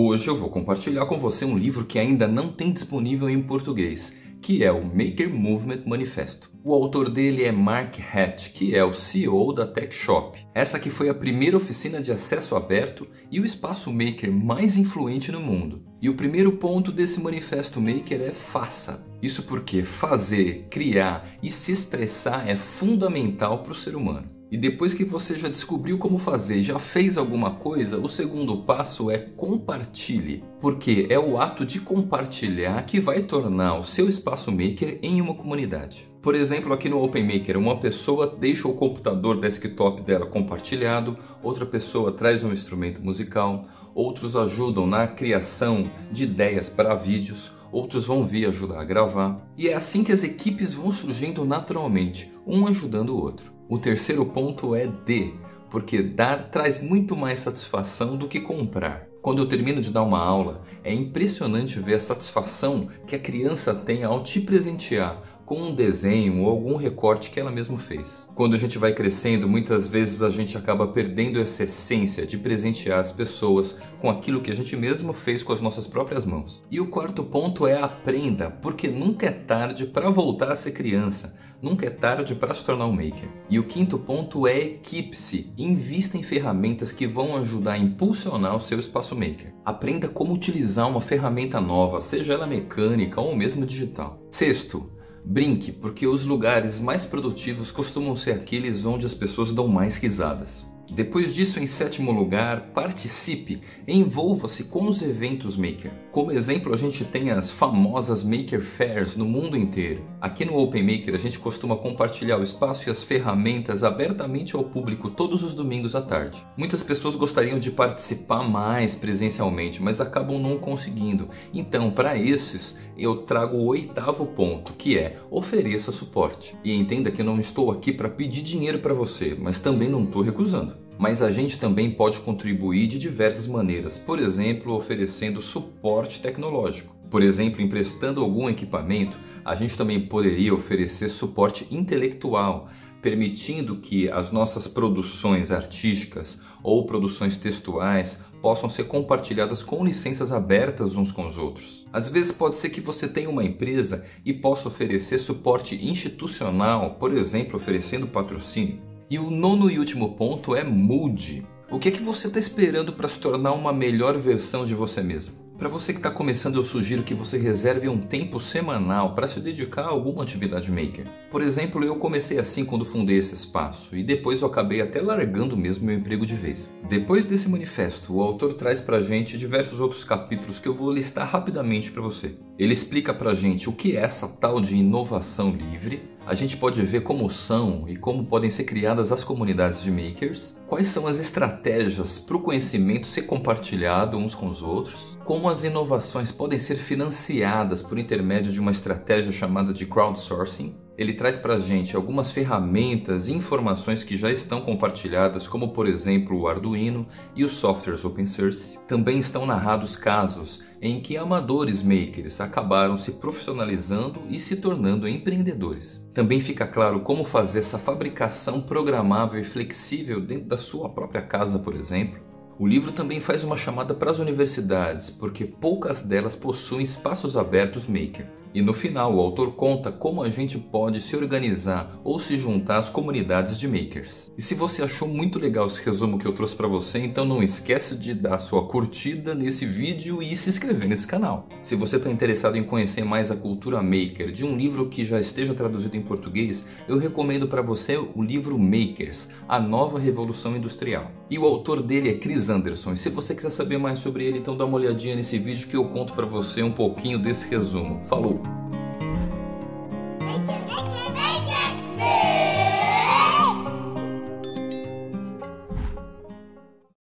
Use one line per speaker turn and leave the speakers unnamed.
Hoje eu vou compartilhar com você um livro que ainda não tem disponível em português, que é o Maker Movement Manifesto. O autor dele é Mark Hatch, que é o CEO da Tech Shop. Essa que foi a primeira oficina de acesso aberto e o espaço maker mais influente no mundo. E o primeiro ponto desse manifesto maker é faça. Isso porque fazer, criar e se expressar é fundamental para o ser humano. E depois que você já descobriu como fazer, já fez alguma coisa, o segundo passo é compartilhe, porque é o ato de compartilhar que vai tornar o seu espaço maker em uma comunidade. Por exemplo, aqui no OpenMaker, uma pessoa deixa o computador desktop dela compartilhado, outra pessoa traz um instrumento musical, outros ajudam na criação de ideias para vídeos, outros vão vir ajudar a gravar. E é assim que as equipes vão surgindo naturalmente, um ajudando o outro. O terceiro ponto é D, porque dar traz muito mais satisfação do que comprar. Quando eu termino de dar uma aula, é impressionante ver a satisfação que a criança tem ao te presentear com um desenho ou algum recorte que ela mesma fez. Quando a gente vai crescendo, muitas vezes a gente acaba perdendo essa essência de presentear as pessoas com aquilo que a gente mesmo fez com as nossas próprias mãos. E o quarto ponto é aprenda, porque nunca é tarde para voltar a ser criança, nunca é tarde para se tornar um maker. E o quinto ponto é equipe-se, invista em ferramentas que vão ajudar a impulsionar o seu espaço maker. Aprenda como utilizar uma ferramenta nova, seja ela mecânica ou mesmo digital. Sexto, Brinque, porque os lugares mais produtivos costumam ser aqueles onde as pessoas dão mais risadas. Depois disso, em sétimo lugar, participe, envolva-se com os eventos maker. Como exemplo, a gente tem as famosas Maker Fairs no mundo inteiro. Aqui no Open Maker, a gente costuma compartilhar o espaço e as ferramentas abertamente ao público todos os domingos à tarde. Muitas pessoas gostariam de participar mais presencialmente, mas acabam não conseguindo. Então, para esses, eu trago o oitavo ponto, que é ofereça suporte. E entenda que eu não estou aqui para pedir dinheiro para você, mas também não estou recusando mas a gente também pode contribuir de diversas maneiras, por exemplo, oferecendo suporte tecnológico. Por exemplo, emprestando algum equipamento, a gente também poderia oferecer suporte intelectual, permitindo que as nossas produções artísticas ou produções textuais possam ser compartilhadas com licenças abertas uns com os outros. Às vezes pode ser que você tenha uma empresa e possa oferecer suporte institucional, por exemplo, oferecendo patrocínio. E o nono e último ponto é mude. O que é que você está esperando para se tornar uma melhor versão de você mesmo? Para você que está começando, eu sugiro que você reserve um tempo semanal para se dedicar a alguma atividade maker. Por exemplo, eu comecei assim quando fundei esse espaço e depois eu acabei até largando mesmo meu emprego de vez. Depois desse manifesto, o autor traz para gente diversos outros capítulos que eu vou listar rapidamente para você. Ele explica para gente o que é essa tal de inovação livre, a gente pode ver como são e como podem ser criadas as comunidades de makers, quais são as estratégias para o conhecimento ser compartilhado uns com os outros, como as inovações podem ser financiadas por intermédio de uma estratégia chamada de crowdsourcing. Ele traz para a gente algumas ferramentas e informações que já estão compartilhadas, como por exemplo o Arduino e os softwares open source. Também estão narrados casos em que amadores makers acabaram se profissionalizando e se tornando empreendedores. Também fica claro como fazer essa fabricação programável e flexível dentro da sua própria casa, por exemplo. O livro também faz uma chamada para as universidades, porque poucas delas possuem espaços abertos maker. E no final, o autor conta como a gente pode se organizar ou se juntar às comunidades de makers. E se você achou muito legal esse resumo que eu trouxe para você, então não esquece de dar sua curtida nesse vídeo e se inscrever nesse canal. Se você está interessado em conhecer mais a cultura maker de um livro que já esteja traduzido em português, eu recomendo para você o livro Makers, a nova revolução industrial. E o autor dele é Chris Anderson. E se você quiser saber mais sobre ele, então dá uma olhadinha nesse vídeo que eu conto para você um pouquinho desse resumo. Falou!